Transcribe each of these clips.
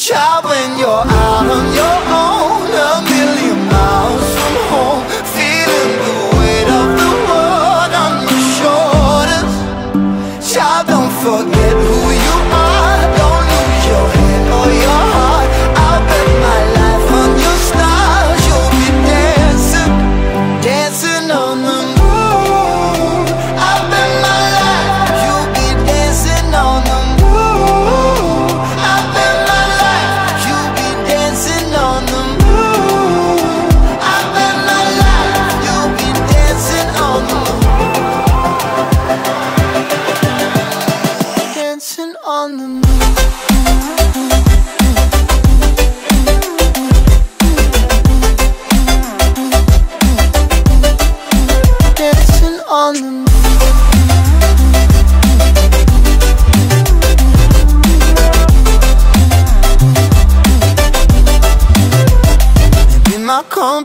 Child, when you're out on your own A million miles from home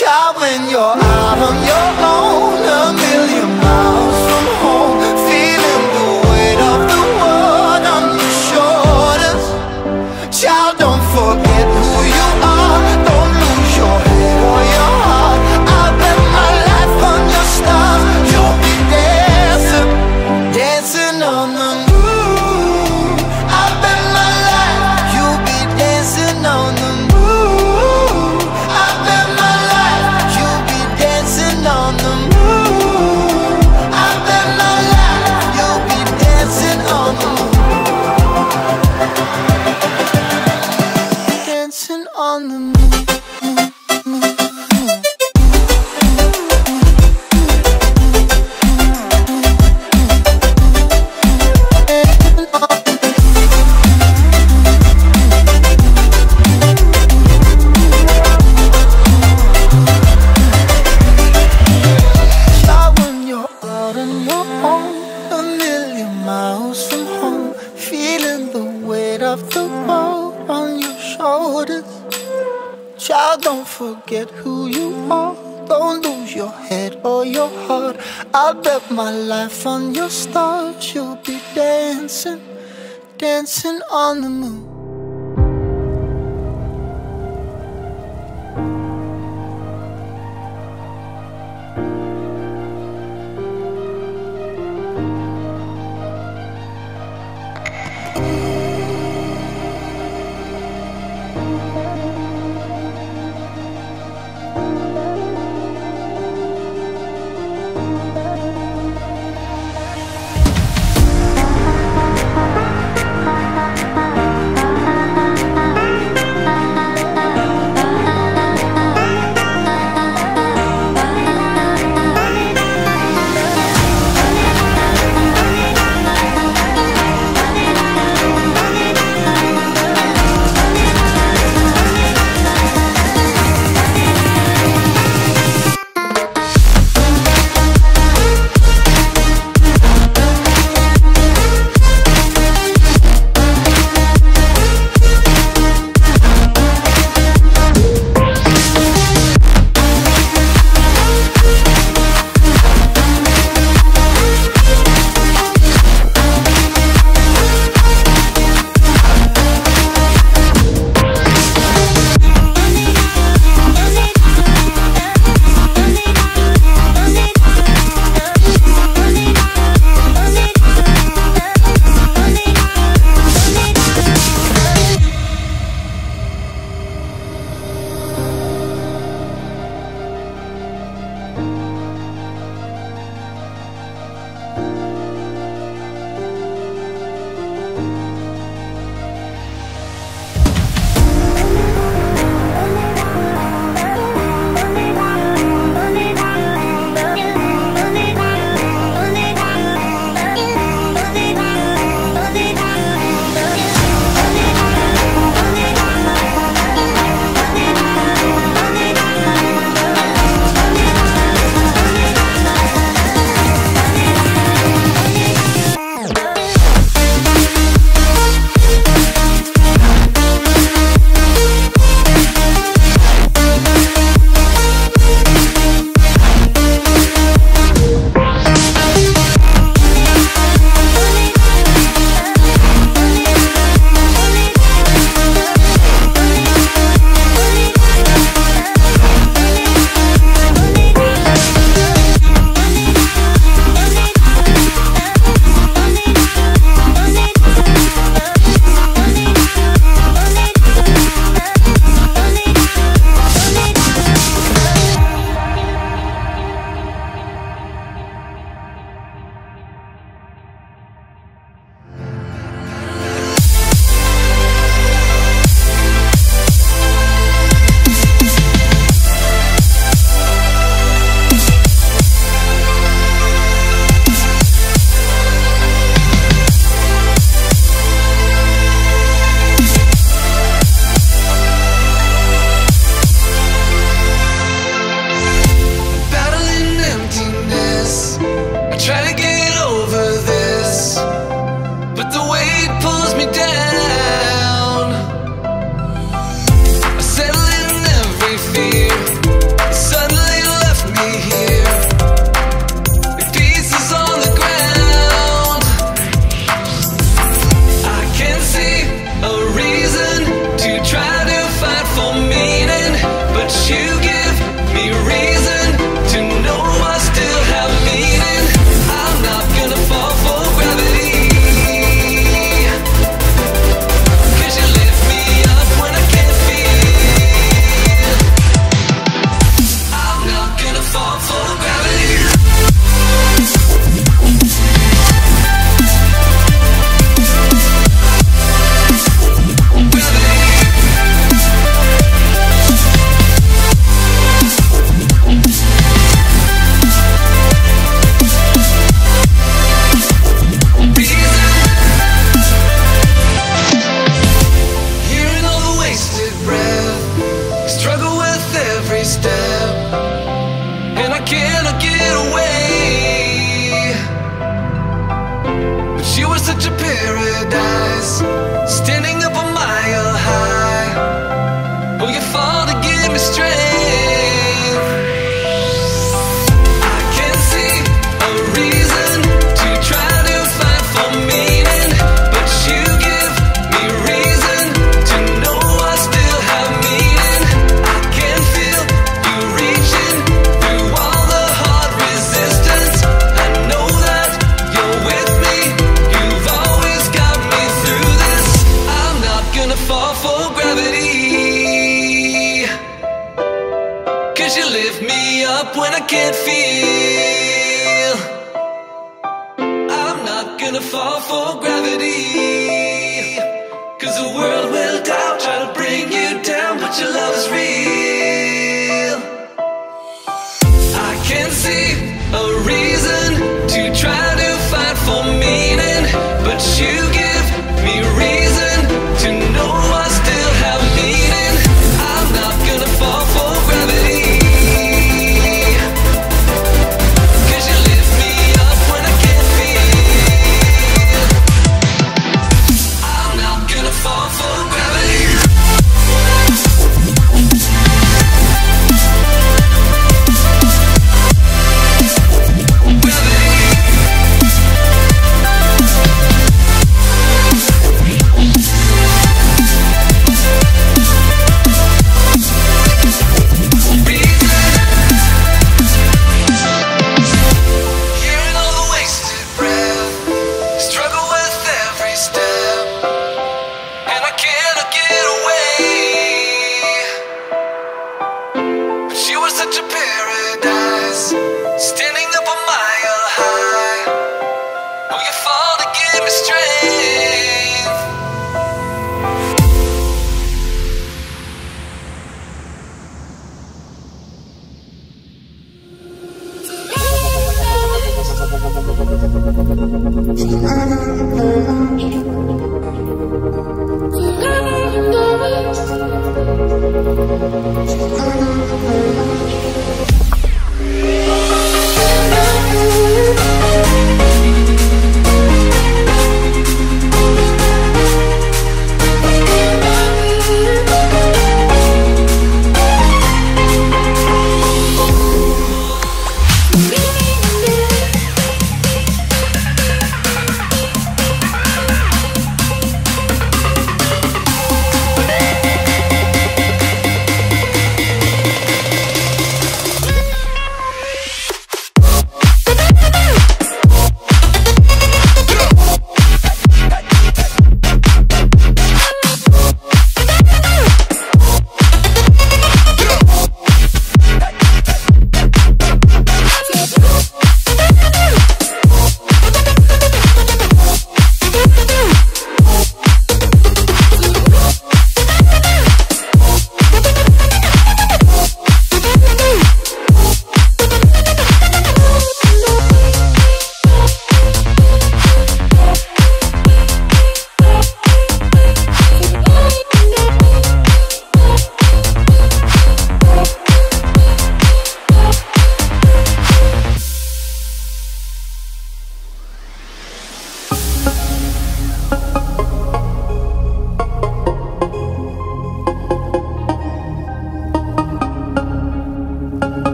Child, when you're out on your own A million miles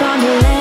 you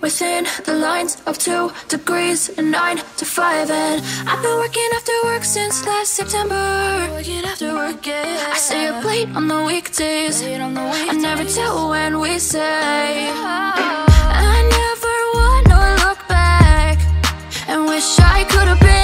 within the lines of two degrees and nine to five. And I've been working after work since last September. Working after work, yeah. I stay up late on the weekdays. Late on the weekdays. I never tell when we say. I never wanna look back and wish I could have been.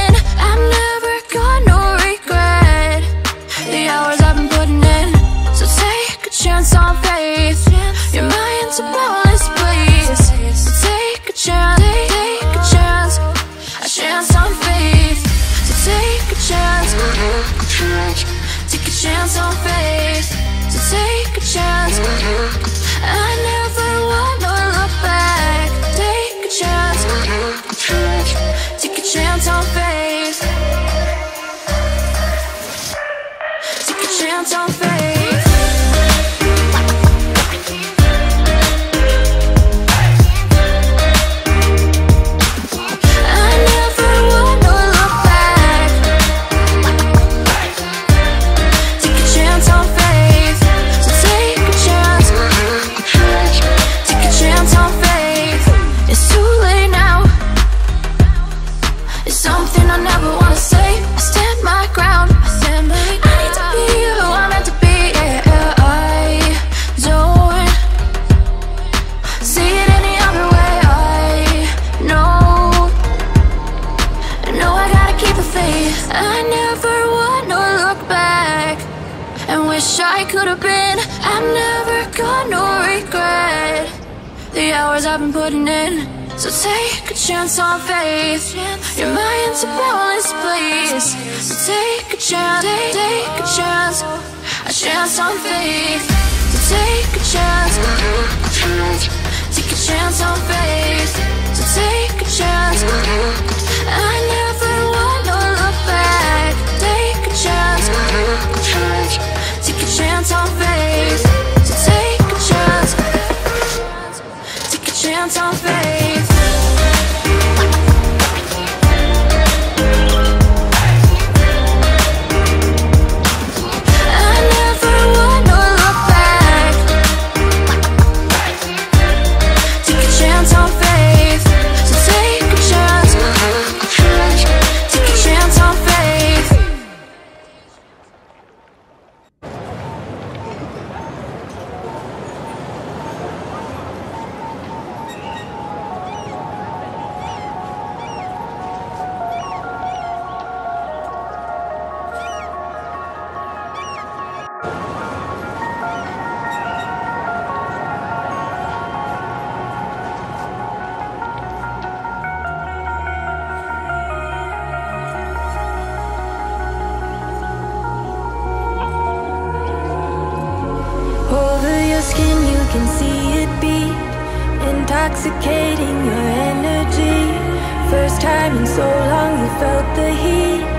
the hours I've been putting in. So take a chance on faith. Your mind's a boundless place. So take a chance, take, a chance A chance on faith. So take a chance Take a chance on faith. So take a chance I never want no look back. Take a chance Take a chance on faith. don't fade intoxicating your energy. First time in so long you felt the heat.